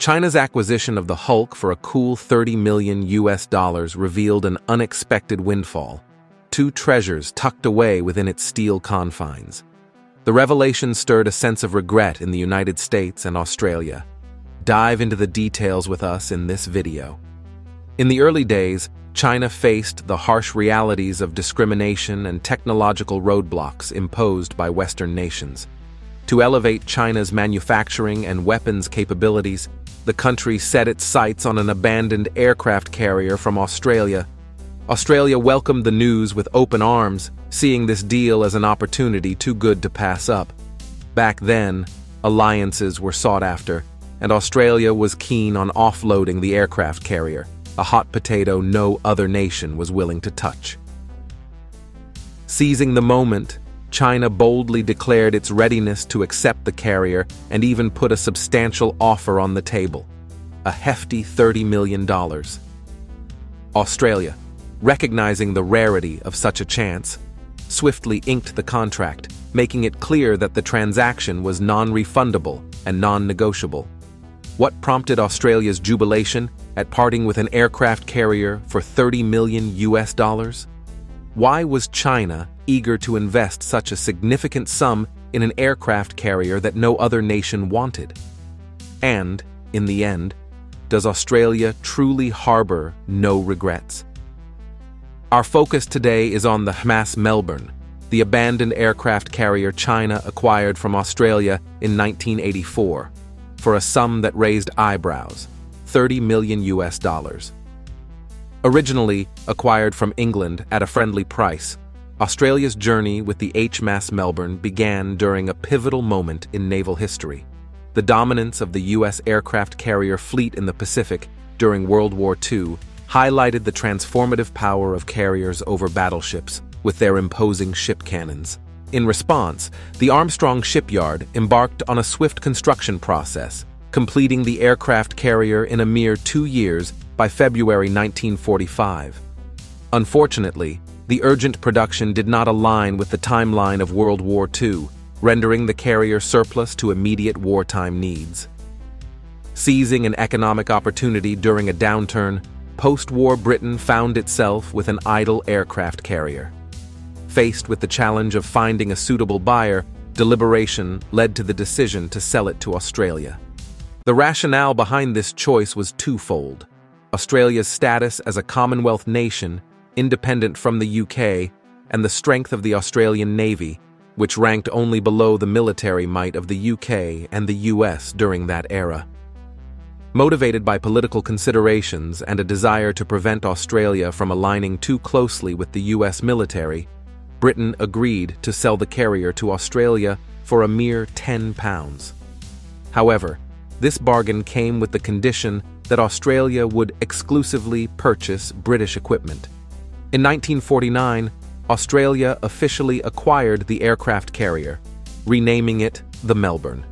China's acquisition of the Hulk for a cool 30 million US dollars revealed an unexpected windfall. Two treasures tucked away within its steel confines. The revelation stirred a sense of regret in the United States and Australia. Dive into the details with us in this video. In the early days, China faced the harsh realities of discrimination and technological roadblocks imposed by Western nations. To elevate China's manufacturing and weapons capabilities, the country set its sights on an abandoned aircraft carrier from Australia. Australia welcomed the news with open arms, seeing this deal as an opportunity too good to pass up. Back then, alliances were sought after, and Australia was keen on offloading the aircraft carrier a hot potato no other nation was willing to touch. Seizing the moment, China boldly declared its readiness to accept the carrier and even put a substantial offer on the table a hefty $30 million. Australia, recognizing the rarity of such a chance, swiftly inked the contract, making it clear that the transaction was non refundable and non negotiable. What prompted Australia's jubilation at parting with an aircraft carrier for 30 million US dollars? Why was China eager to invest such a significant sum in an aircraft carrier that no other nation wanted? And, in the end, does Australia truly harbor no regrets? Our focus today is on the HMAS Melbourne, the abandoned aircraft carrier China acquired from Australia in 1984 for a sum that raised eyebrows 30 million US dollars. Originally acquired from England at a friendly price, Australia's journey with the HMAS Melbourne began during a pivotal moment in naval history. The dominance of the U.S. aircraft carrier fleet in the Pacific during World War II highlighted the transformative power of carriers over battleships with their imposing ship cannons. In response, the Armstrong shipyard embarked on a swift construction process, completing the aircraft carrier in a mere two years by February 1945. Unfortunately, the urgent production did not align with the timeline of World War II, rendering the carrier surplus to immediate wartime needs. Seizing an economic opportunity during a downturn, post-war Britain found itself with an idle aircraft carrier. Faced with the challenge of finding a suitable buyer, deliberation led to the decision to sell it to Australia. The rationale behind this choice was twofold. Australia's status as a Commonwealth nation, independent from the UK, and the strength of the Australian Navy, which ranked only below the military might of the UK and the US during that era. Motivated by political considerations and a desire to prevent Australia from aligning too closely with the US military, Britain agreed to sell the carrier to Australia for a mere £10. However, this bargain came with the condition that Australia would exclusively purchase British equipment. In 1949, Australia officially acquired the aircraft carrier, renaming it the Melbourne.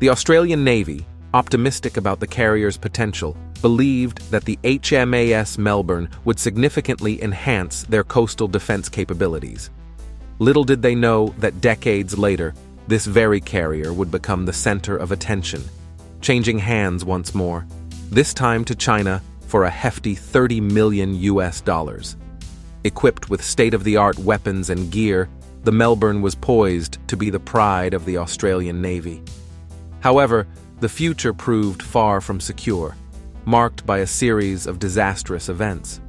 The Australian Navy, optimistic about the carrier's potential, believed that the HMAS Melbourne would significantly enhance their coastal defense capabilities. Little did they know that decades later, this very carrier would become the center of attention, changing hands once more, this time to China for a hefty 30 million US dollars. Equipped with state-of-the-art weapons and gear, the Melbourne was poised to be the pride of the Australian Navy. However, the future proved far from secure marked by a series of disastrous events.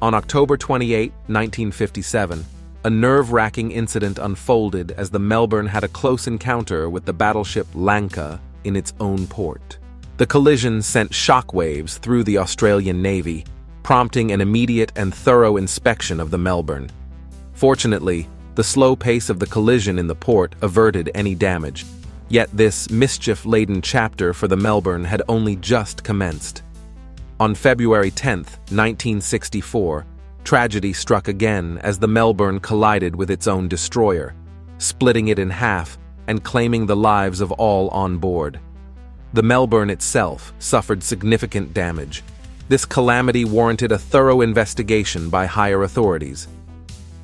On October 28, 1957, a nerve-wracking incident unfolded as the Melbourne had a close encounter with the battleship Lanka in its own port. The collision sent shockwaves through the Australian Navy, prompting an immediate and thorough inspection of the Melbourne. Fortunately, the slow pace of the collision in the port averted any damage, Yet this mischief-laden chapter for the Melbourne had only just commenced. On February 10, 1964, tragedy struck again as the Melbourne collided with its own destroyer, splitting it in half and claiming the lives of all on board. The Melbourne itself suffered significant damage. This calamity warranted a thorough investigation by higher authorities.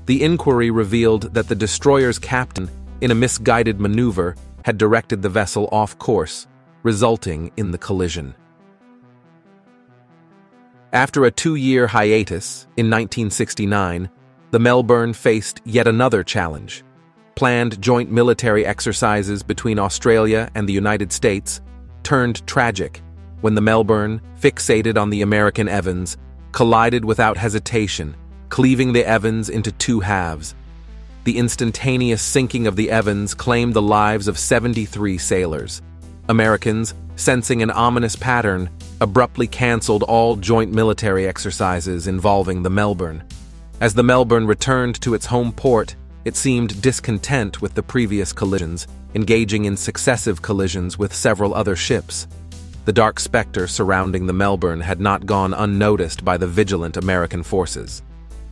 The inquiry revealed that the destroyer's captain, in a misguided maneuver, had directed the vessel off course, resulting in the collision. After a two-year hiatus, in 1969, the Melbourne faced yet another challenge. Planned joint military exercises between Australia and the United States turned tragic when the Melbourne, fixated on the American Evans, collided without hesitation, cleaving the Evans into two halves. The instantaneous sinking of the Evans claimed the lives of 73 sailors. Americans, sensing an ominous pattern, abruptly canceled all joint military exercises involving the Melbourne. As the Melbourne returned to its home port, it seemed discontent with the previous collisions, engaging in successive collisions with several other ships. The dark specter surrounding the Melbourne had not gone unnoticed by the vigilant American forces.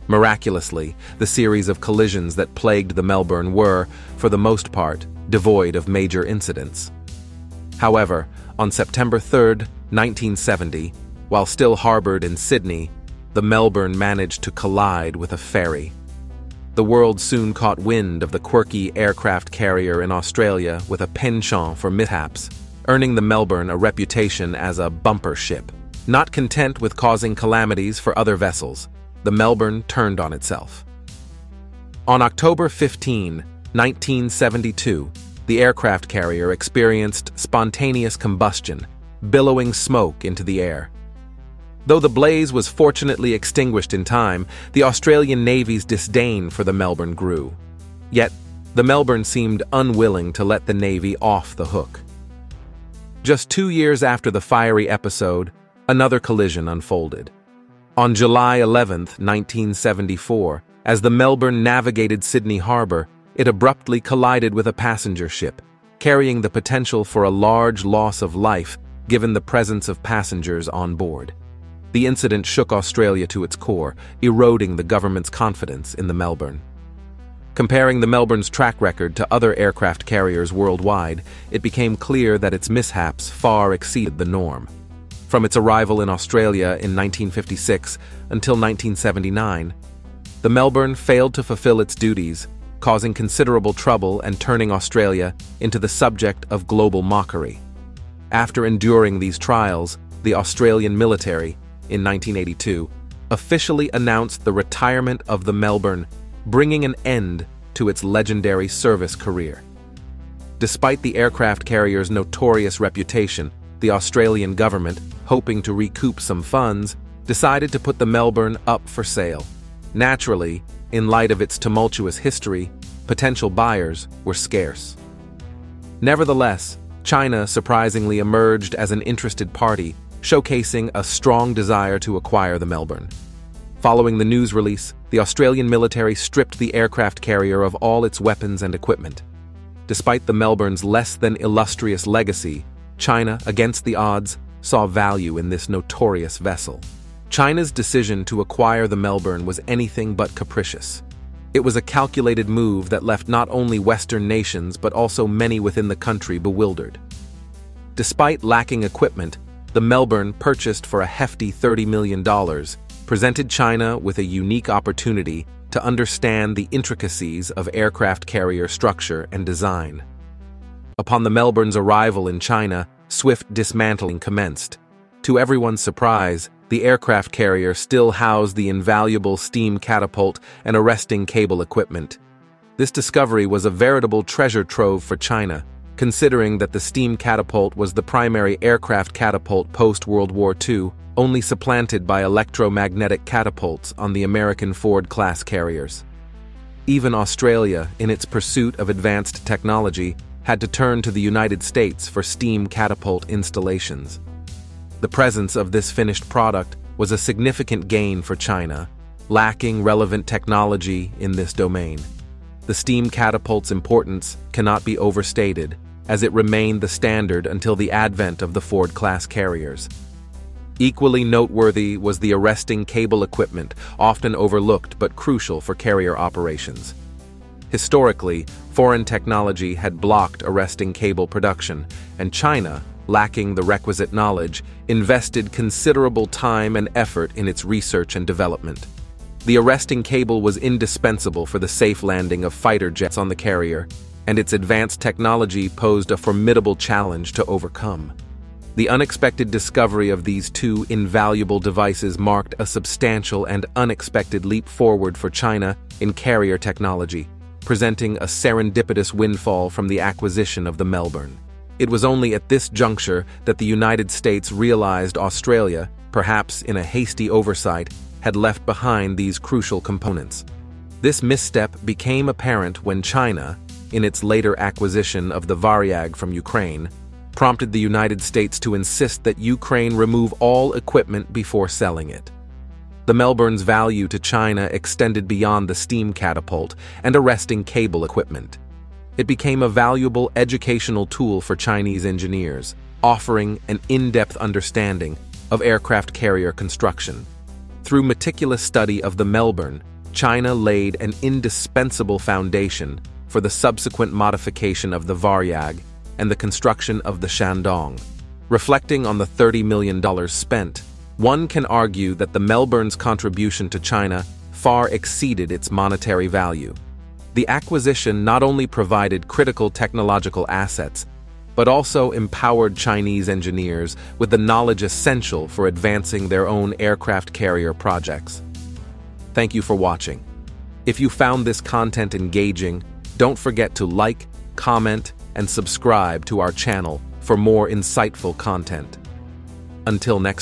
Miraculously, the series of collisions that plagued the Melbourne were, for the most part, devoid of major incidents. However, on September 3, 1970, while still harbored in Sydney, the Melbourne managed to collide with a ferry. The world soon caught wind of the quirky aircraft carrier in Australia with a penchant for mishaps, earning the Melbourne a reputation as a bumper ship. Not content with causing calamities for other vessels, the Melbourne turned on itself. On October 15, 1972, the aircraft carrier experienced spontaneous combustion, billowing smoke into the air. Though the blaze was fortunately extinguished in time, the Australian Navy's disdain for the Melbourne grew. Yet, the Melbourne seemed unwilling to let the Navy off the hook. Just two years after the fiery episode, another collision unfolded. On July 11, 1974, as the Melbourne navigated Sydney Harbour, it abruptly collided with a passenger ship, carrying the potential for a large loss of life given the presence of passengers on board. The incident shook Australia to its core, eroding the government's confidence in the Melbourne. Comparing the Melbourne's track record to other aircraft carriers worldwide, it became clear that its mishaps far exceeded the norm. From its arrival in Australia in 1956 until 1979, the Melbourne failed to fulfill its duties causing considerable trouble and turning Australia into the subject of global mockery. After enduring these trials, the Australian military, in 1982, officially announced the retirement of the Melbourne, bringing an end to its legendary service career. Despite the aircraft carrier's notorious reputation, the Australian government, hoping to recoup some funds, decided to put the Melbourne up for sale. Naturally, in light of its tumultuous history, potential buyers were scarce. Nevertheless, China surprisingly emerged as an interested party, showcasing a strong desire to acquire the Melbourne. Following the news release, the Australian military stripped the aircraft carrier of all its weapons and equipment. Despite the Melbourne's less than illustrious legacy, China, against the odds, saw value in this notorious vessel. China's decision to acquire the Melbourne was anything but capricious. It was a calculated move that left not only Western nations but also many within the country bewildered. Despite lacking equipment, the Melbourne, purchased for a hefty $30 million, presented China with a unique opportunity to understand the intricacies of aircraft carrier structure and design. Upon the Melbourne's arrival in China, swift dismantling commenced. To everyone's surprise, the aircraft carrier still housed the invaluable steam catapult and arresting cable equipment. This discovery was a veritable treasure trove for China, considering that the steam catapult was the primary aircraft catapult post-World War II, only supplanted by electromagnetic catapults on the American Ford-class carriers. Even Australia, in its pursuit of advanced technology, had to turn to the United States for steam catapult installations. The presence of this finished product was a significant gain for China, lacking relevant technology in this domain. The steam catapult's importance cannot be overstated, as it remained the standard until the advent of the Ford-class carriers. Equally noteworthy was the arresting cable equipment, often overlooked but crucial for carrier operations. Historically, foreign technology had blocked arresting cable production, and China, lacking the requisite knowledge, invested considerable time and effort in its research and development. The arresting cable was indispensable for the safe landing of fighter jets on the carrier, and its advanced technology posed a formidable challenge to overcome. The unexpected discovery of these two invaluable devices marked a substantial and unexpected leap forward for China in carrier technology, presenting a serendipitous windfall from the acquisition of the Melbourne. It was only at this juncture that the United States realized Australia, perhaps in a hasty oversight, had left behind these crucial components. This misstep became apparent when China, in its later acquisition of the Varyag from Ukraine, prompted the United States to insist that Ukraine remove all equipment before selling it. The Melbourne's value to China extended beyond the steam catapult and arresting cable equipment. It became a valuable educational tool for Chinese engineers, offering an in-depth understanding of aircraft carrier construction. Through meticulous study of the Melbourne, China laid an indispensable foundation for the subsequent modification of the Varyag and the construction of the Shandong. Reflecting on the $30 million spent, one can argue that the Melbourne's contribution to China far exceeded its monetary value. The acquisition not only provided critical technological assets, but also empowered Chinese engineers with the knowledge essential for advancing their own aircraft carrier projects. Thank you for watching. If you found this content engaging, don't forget to like, comment, and subscribe to our channel for more insightful content. Until next